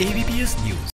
ABPS News.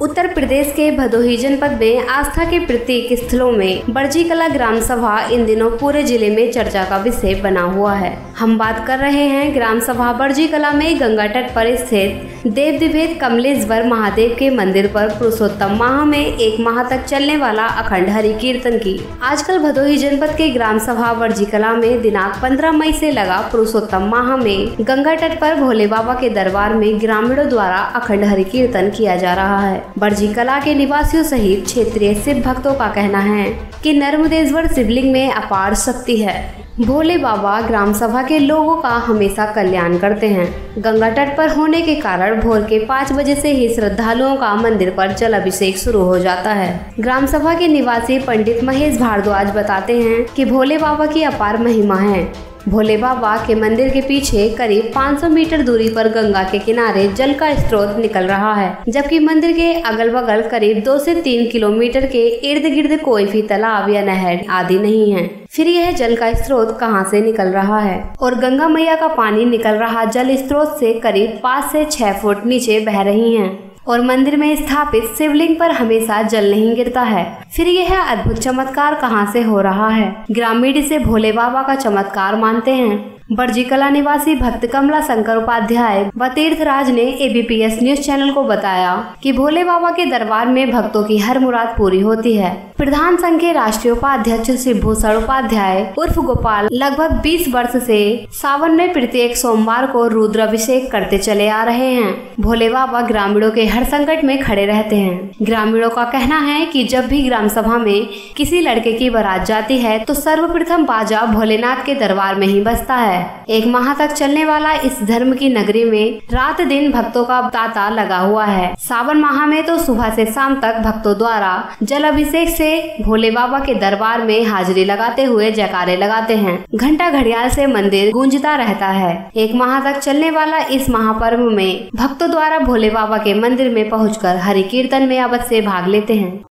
प्रदेश के भदोही जनपद में आस्था के प्रतीक स्थलों में बर्जी कला ग्राम सभा इन दिनों पूरे ज़िले में चर्चा का विषय बना हुआ है। हम बात कर रहे हैं ग्राम सभा बर्जी कला में गंगा तट पर स्थित देव दिभेद कमलेश्वर महादेव के मंदिर पर पुरुषोत्तम माह में एक माह तक चलने वाला अखंड हरि कीर्तन की। आजकल भदोही जनपद के ग्राम सभा बर्जी कला में दिनांक 15 मई से लगा पुरुषोत्तम माह में गंगा तट पर भोले बाबा के दरबार में ग्रामीणों द्वारा अखंड हरि कीर्तन किया जा रहा है। बर्जी कला के निवासियों सहित क्षेत्रीय शिव भक्तों का कहना है कि नर्मदेश्वर शिवलिंग में अपार शक्ति है। भोले बाबा ग्राम सभा के लोगों का हमेशा कल्याण करते हैं। गंगा तट पर होने के कारण भोर के पाँच बजे से ही श्रद्धालुओं का मंदिर पर जल अभिषेक शुरू हो जाता है। ग्राम सभा के निवासी पंडित महेश भारद्वाज बताते हैं कि भोले बाबा की अपार महिमा है। भोले बाबा के मंदिर के पीछे करीब 500 मीटर दूरी पर गंगा के किनारे जल का स्रोत निकल रहा है, जबकि मंदिर के अगल बगल करीब दो से तीन किलोमीटर के इर्द गिर्द कोई भी तालाब या नहर आदि नहीं है। फिर यह जल का स्रोत कहाँ से निकल रहा है? और गंगा मैया का पानी निकल रहा जल स्रोत से करीब पाँच से छह फुट नीचे बह रही है। और मंदिर में स्थापित शिवलिंग पर हमेशा जल नहीं गिरता है। फिर यह अद्भुत चमत्कार कहाँ से हो रहा है? ग्रामीण इसे भोले बाबा का चमत्कार मानते हैं। बर्जी कला निवासी भक्त कमला शंकर उपाध्याय व तीर्थराज ने एबीपीएस न्यूज़ चैनल को बताया कि भोले बाबा के दरबार में भक्तों की हर मुराद पूरी होती है। प्रधान संघ के राष्ट्रीय उपाध्यक्ष शिव भूषण उपाध्याय उर्फ़ गोपाल लगभग 20 वर्ष से सावन में प्रत्येक सोमवार को रुद्र अभिषेक करते चले आ रहे हैं। भोले बाबा ग्रामीणों के हर संकट में खड़े रहते हैं। ग्रामीणों का कहना है कि जब भी ग्राम सभा में किसी लड़के की बारात जाती है तो सर्वप्रथम बाजा भोलेनाथ के दरबार में ही बसता है। एक माह तक चलने वाला इस धर्म की नगरी में रात दिन भक्तों का तांता लगा हुआ है। सावन माह में तो सुबह से शाम तक भक्तों द्वारा जल अभिषेक से भोले बाबा के दरबार में हाजिरी लगाते हुए जयकारे लगाते हैं। घंटा घड़ियाल से मंदिर गूंजता रहता है। एक माह तक चलने वाला इस महापर्व में भक्तों द्वारा भोले बाबा के मंदिर में पहुंचकर हरि कीर्तन में अवध से भाग लेते हैं।